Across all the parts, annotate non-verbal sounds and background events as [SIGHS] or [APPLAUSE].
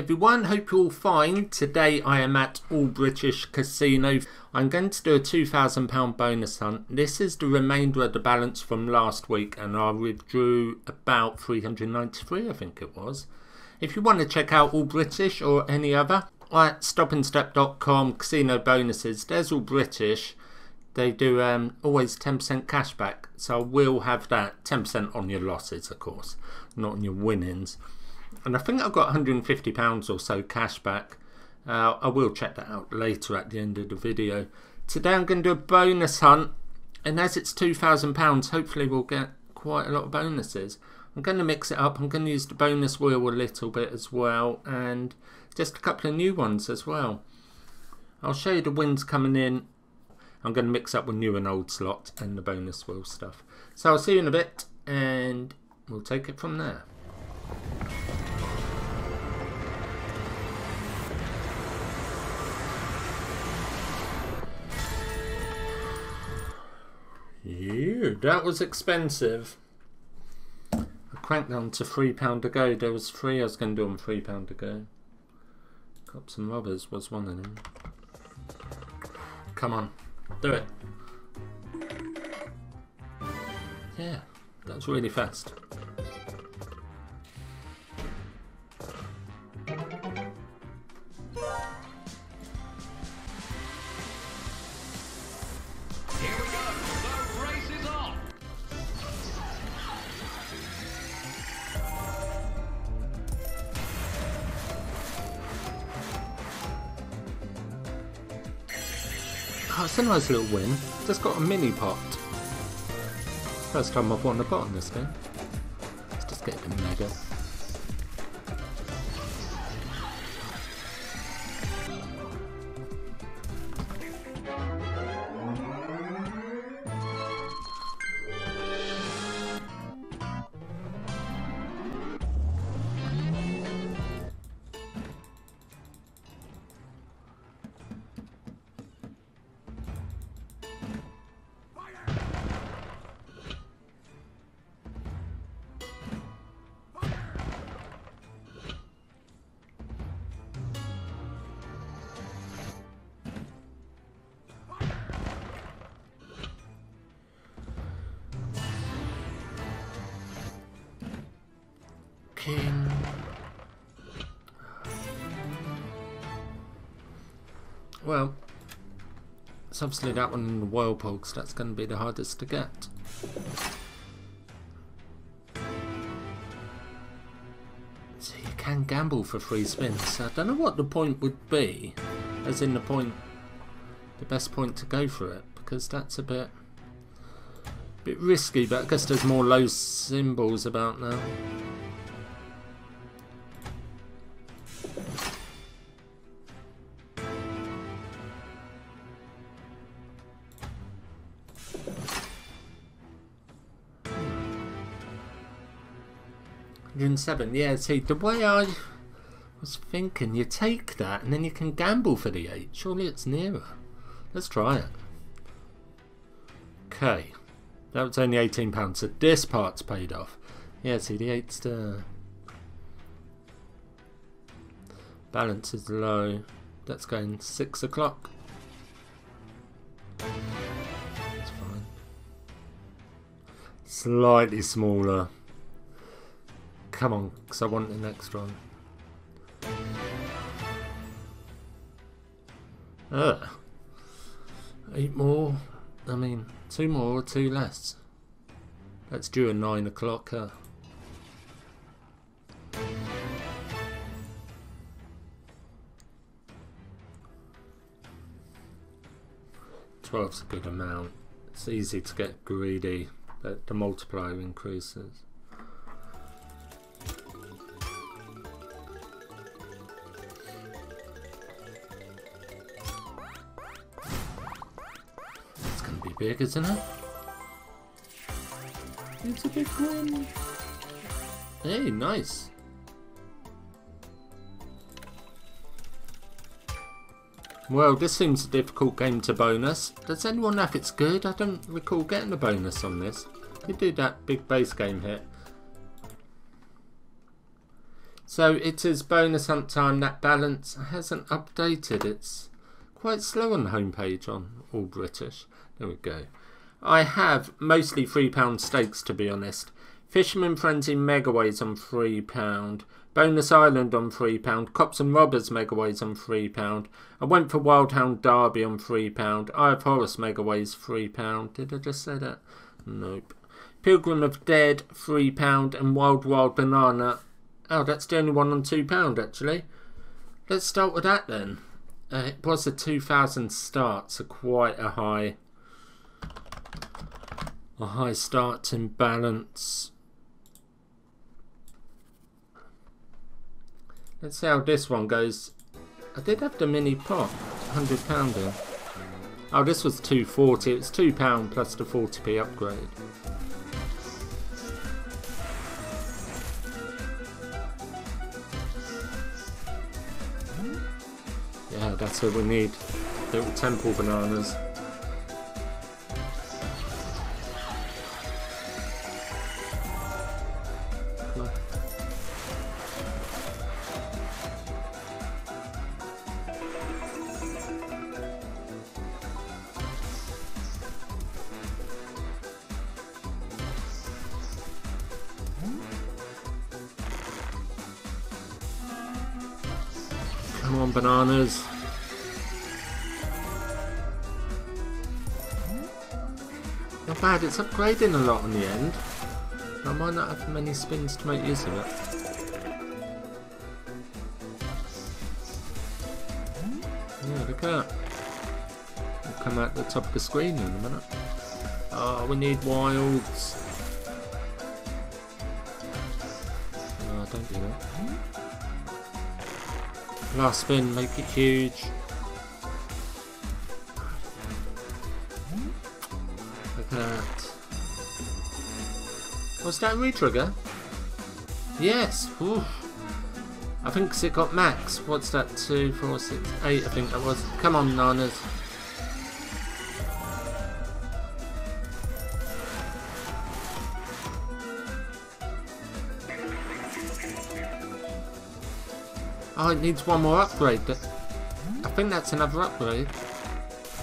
everyone, hope you're all fine. Today I am at All British Casino. I'm going to do a £2,000 bonus hunt. This is the remainder of the balance from last week and I withdrew about 393 I think it was. If you want to check out All British or any other, at stopandstep.com casino bonuses, there's All British. They do um, always 10% cashback, so I will have that 10% on your losses of course, not on your winnings and I think I've got £150 or so cash back. Uh, I will check that out later at the end of the video. Today I'm going to do a bonus hunt, and as it's £2,000, hopefully we'll get quite a lot of bonuses. I'm going to mix it up. I'm going to use the bonus wheel a little bit as well, and just a couple of new ones as well. I'll show you the wins coming in. I'm going to mix up with new and old slots and the bonus wheel stuff. So I'll see you in a bit, and we'll take it from there. Yeah, that was expensive. I cranked down to £3 to go. There was three I was going to do on £3 to go. Cops and Robbers was one of them. Come on, do it. Yeah, that's really fast. Ah, oh, it's a nice little win. Just got a mini pot. First time I've won a pot in this game. Let's just get the mega. Well, it's obviously that one in the whirlpool because that's going to be the hardest to get. So you can gamble for free spins. I don't know what the point would be, as in the point, the best point to go for it, because that's a bit, bit risky. But I guess there's more low symbols about now. 107. Yeah, see, the way I was thinking, you take that and then you can gamble for the 8. Surely it's nearer. Let's try it. Okay. That was only £18, so this part's paid off. Yeah, see, the 8's the... Uh, balance is low. That's going 6 o'clock. That's fine. Slightly smaller. Come on, because I want the next one. Ugh. Eight more. I mean, two more or two less. Let's do a nine o'clock. Uh. Twelve's a good amount. It's easy to get greedy, but the multiplier increases. Big, isn't it? It's a big one. Hey, nice. Well, this seems a difficult game to bonus. Does anyone know if it's good? I don't recall getting a bonus on this. We did that big base game hit. So it is bonus hunt time. That balance hasn't updated. It's quite slow on the homepage on All British. There we go. I have mostly £3 stakes to be honest. Fisherman Frenzy Megaways on £3. Bonus Island on £3. Cops and Robbers Megaways on £3. I went for Wildhound Derby on £3. Eye of Horus Megaways £3. Did I just say that? Nope. Pilgrim of Dead £3 and Wild Wild Banana. Oh, that's the only one on £2 actually. Let's start with that then. Uh, it was a 2000 start, so quite a high a high start in balance. Let's see how this one goes. I did have the mini pot, hundred pounder. Oh, this was two forty. It's two pound plus the forty p upgrade. What we need. Little temple bananas. Come on, bananas. Bad, it's upgrading a lot in the end. I might not have many spins to make use of it. Yeah, look at that. It'll come out the top of the screen in a minute. Oh, we need wilds. Oh, don't do that. Last spin, make it huge. That. Was that retrigger? Yes. Oof. I think it got max. What's that? Two, four, six, eight. I think that was. Come on, Nanas. Oh, it needs one more upgrade. I think that's another upgrade.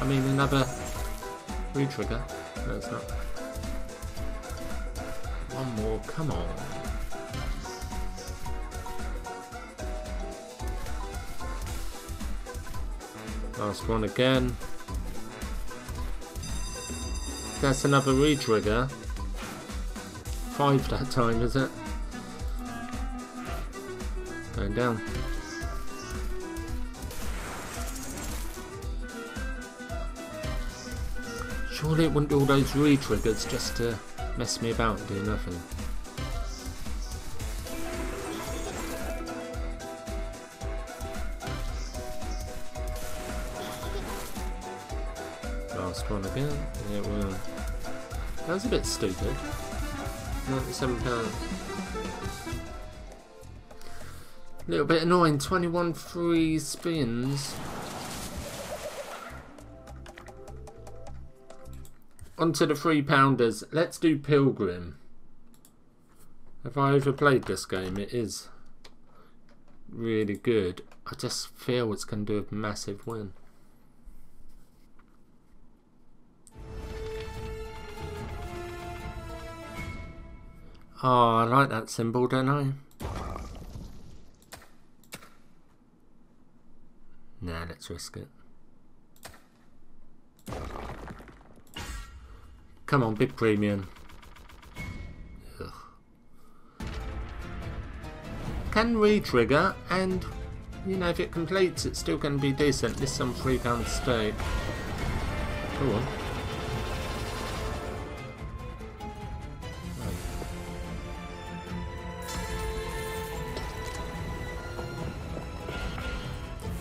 I mean, another re-trigger. Not. One more, come on. Last one again. That's another re-trigger. Five that time, is it? Going down. Surely it wouldn't do all those re-triggers just to mess me about and do nothing. Last one again. Yeah, well, that was a bit stupid. Ninety-seven pounds. A little bit annoying. Twenty-one free spins. Onto the three pounders. Let's do Pilgrim. Have I overplayed this game? It is really good. I just feel it's going to do a massive win. Oh, I like that symbol, don't I? Nah, let's risk it. Come on, big premium. Ugh. Can re-trigger, and you know, if it completes, it's still going to be decent. This some three pound stake. Go on.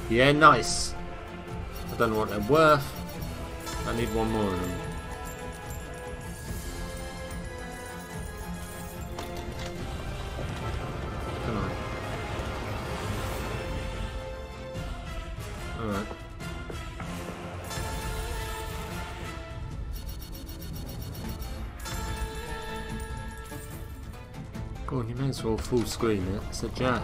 Yeah, nice. I don't know what they're worth. I need one more of them. You may full screen it. It's a jack.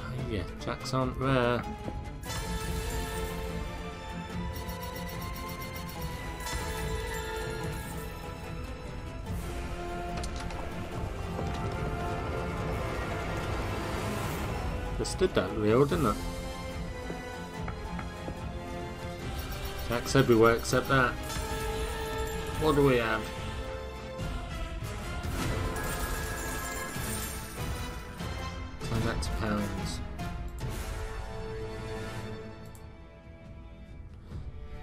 Oh yeah, jacks aren't rare. Just did that reel, didn't it? Jacks everywhere except that. What do we have?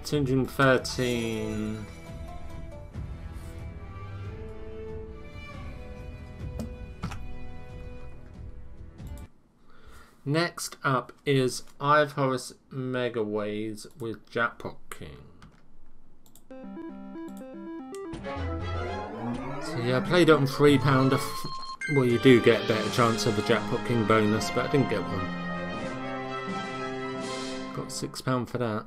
213... Next up is Eye of Horus Megaways with Jackpot King. So yeah, I played on three pounder. well, you do get a better chance of the Jackpot King bonus, but I didn't get one. Got six pound for that.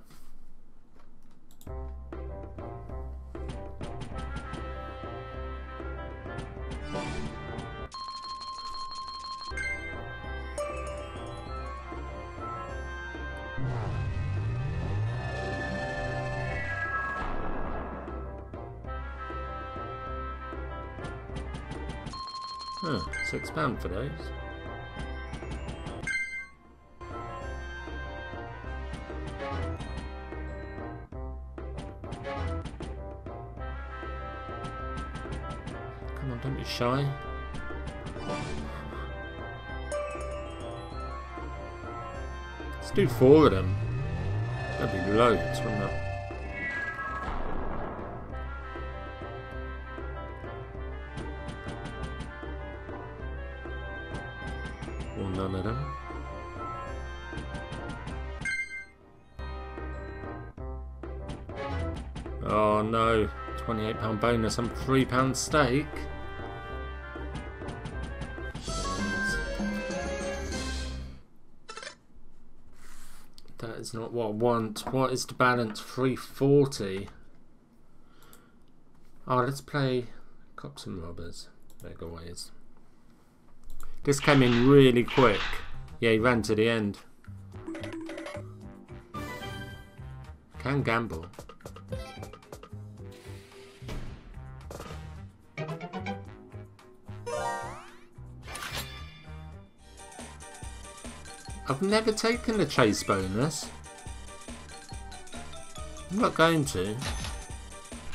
£1 for those. Come on, don't be shy. Let's do four of them. That'd be loads, wouldn't it? Bonus and £3 stake. That is not what I want. What is the balance? 340. Oh, let's play Cops and Robbers. Megaways. This came in really quick. Yeah, he ran to the end. Can gamble. I've never taken the chase bonus. I'm not going to.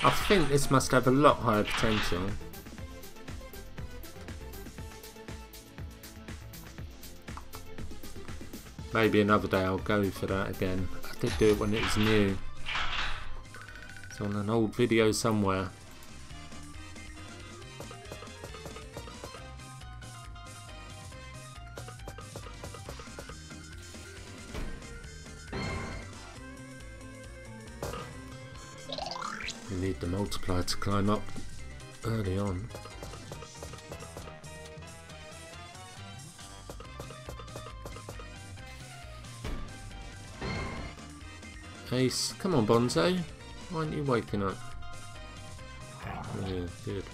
I think this must have a lot higher potential. Maybe another day I'll go for that again. I did do it when it was new. It's on an old video somewhere. You multiplier to climb up early on. Ace, come on Bonzo. Why aren't you waking up? Yeah, good.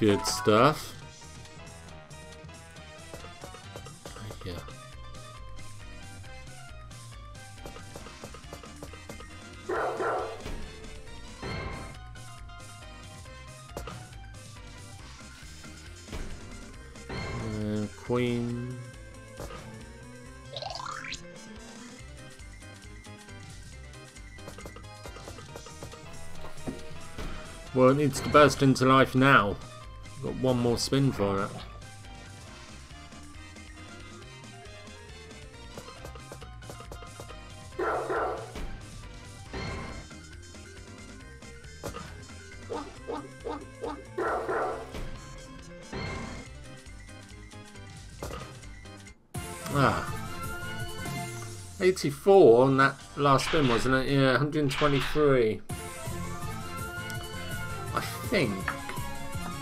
Good stuff. Queen. Well, it needs to burst into life now. Got one more spin for it. 84 on that last spin, wasn't it? Yeah, 123. I think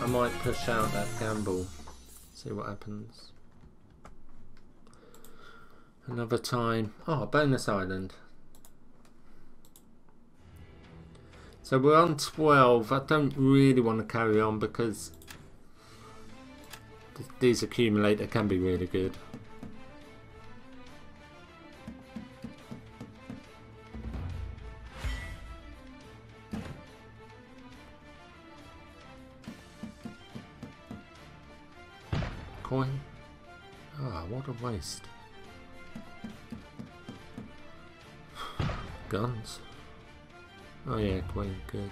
I might push out that gamble. See what happens. Another time. Oh, bonus island. So we're on 12. I don't really want to carry on because th these accumulator can be really good. Waste. [SIGHS] Guns. Oh yeah, quite good.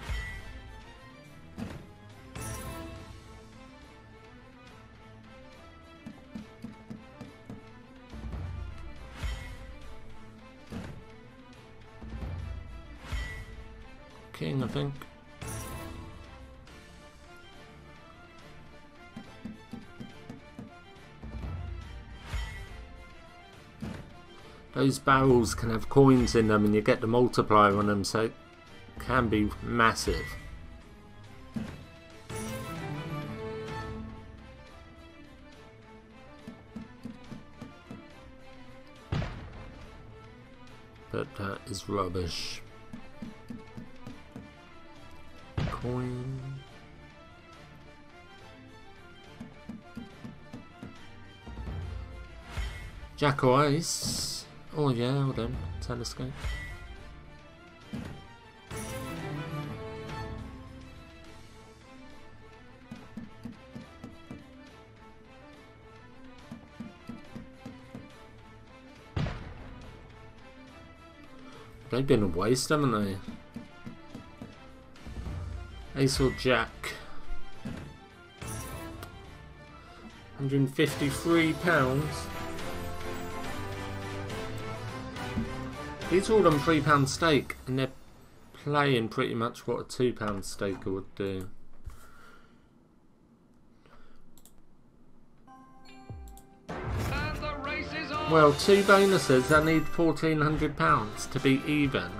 Those barrels can have coins in them and you get the multiplier on them so can be massive. But that is rubbish. Coin. Jack Ice. Oh yeah, hold on. Telescope. They've been a waste, haven't they? Ace or Jack. 153 pounds. These are all on three pound stake and they're playing pretty much what a two pound staker would do. Well, two bonuses, I need £1,400 to be even.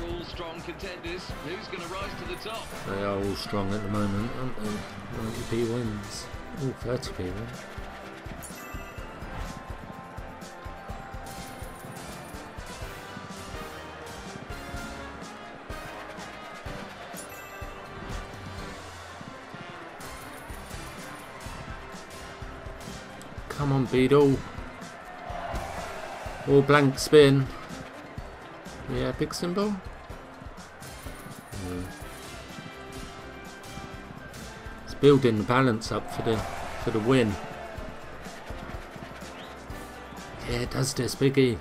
They're all strong contenders. Who's going to rise to the top? They are all strong at the moment, aren't they? 90p wins. Oh, 30p wins. Come on, Beetle. Or blank spin. Yeah, big symbol. Building the balance up for the for the win. Yeah, it does this, Biggie.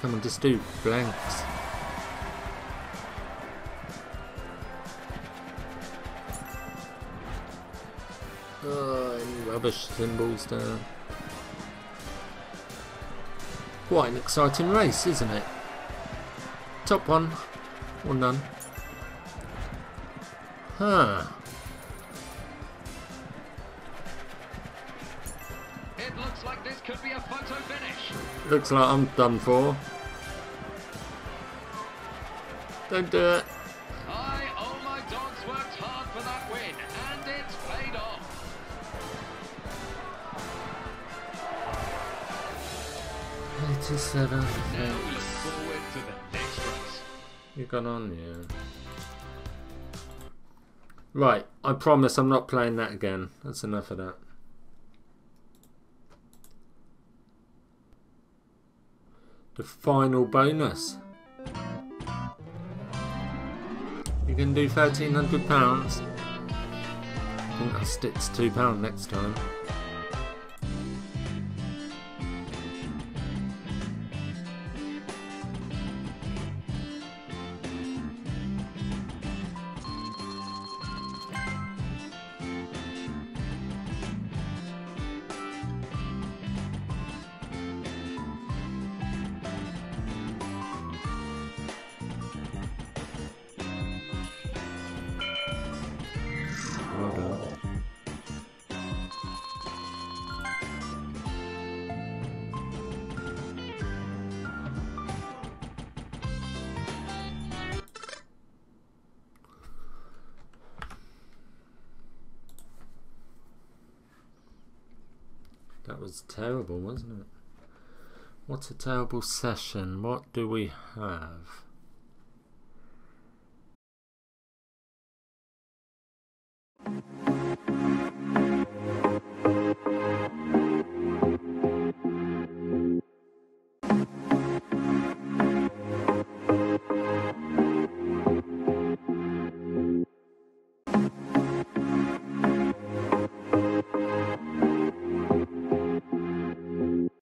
Come on, just do blanks. Oh, rubbish symbols there. Quite an exciting race, isn't it? Top one, or none. Huh. It looks like this could be a photo finish. Looks like I'm done for. Don't do it. Seven. Now we look forward You got on, yeah. Right, I promise I'm not playing that again. That's enough of that. The final bonus. You can do £1,300. I think I'll stick to £2 next time. That was terrible, wasn't it? What a terrible session. What do we have?